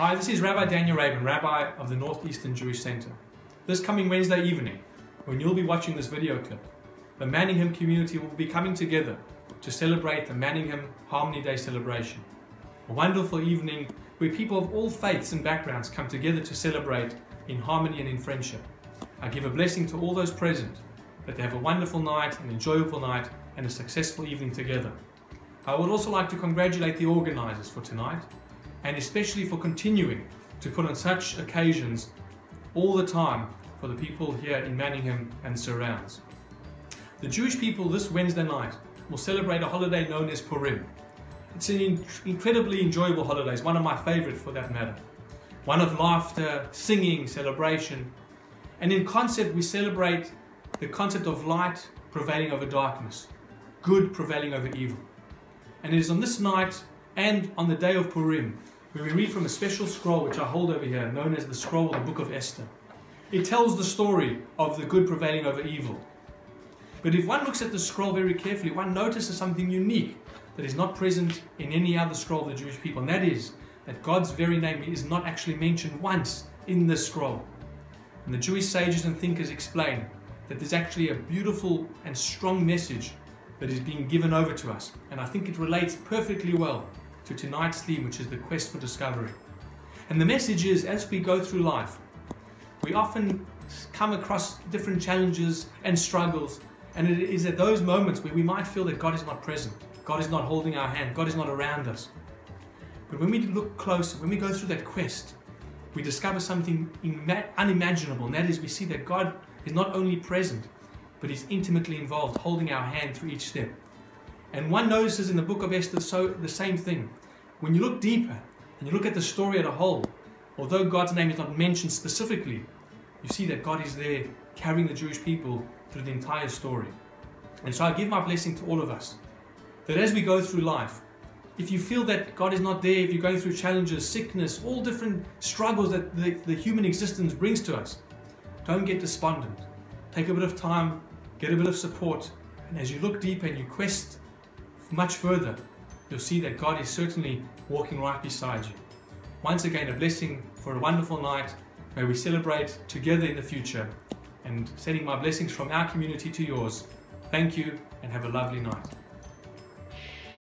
Hi, this is Rabbi Daniel Rabin, Rabbi of the Northeastern Jewish Center. This coming Wednesday evening, when you'll be watching this video clip, the Manningham community will be coming together to celebrate the Manningham Harmony Day celebration. A wonderful evening where people of all faiths and backgrounds come together to celebrate in harmony and in friendship. I give a blessing to all those present that they have a wonderful night, an enjoyable night, and a successful evening together. I would also like to congratulate the organizers for tonight and especially for continuing to put on such occasions all the time for the people here in Manningham and surrounds. The Jewish people this Wednesday night will celebrate a holiday known as Purim. It's an incredibly enjoyable holiday, it's one of my favorite for that matter. One of laughter, singing, celebration. And in concept, we celebrate the concept of light prevailing over darkness, good prevailing over evil. And it is on this night and on the day of Purim where we read from a special scroll which I hold over here, known as the scroll of the book of Esther. It tells the story of the good prevailing over evil. But if one looks at the scroll very carefully, one notices something unique that is not present in any other scroll of the Jewish people, and that is that God's very name is not actually mentioned once in this scroll. And the Jewish sages and thinkers explain that there's actually a beautiful and strong message that is being given over to us. And I think it relates perfectly well to tonight's theme, which is the quest for discovery. And the message is as we go through life, we often come across different challenges and struggles. And it is at those moments where we might feel that God is not present, God is not holding our hand, God is not around us. But when we look closer, when we go through that quest, we discover something unimaginable, and that is we see that God is not only present, but He's intimately involved, holding our hand through each step. And one notices in the book of Esther so the same thing. When you look deeper and you look at the story as a whole, although God's name is not mentioned specifically, you see that God is there carrying the Jewish people through the entire story. And so I give my blessing to all of us that as we go through life, if you feel that God is not there, if you're going through challenges, sickness, all different struggles that the, the human existence brings to us, don't get despondent. Take a bit of time, get a bit of support, and as you look deeper and you quest much further, you'll see that God is certainly walking right beside you. Once again, a blessing for a wonderful night. May we celebrate together in the future and sending my blessings from our community to yours. Thank you and have a lovely night.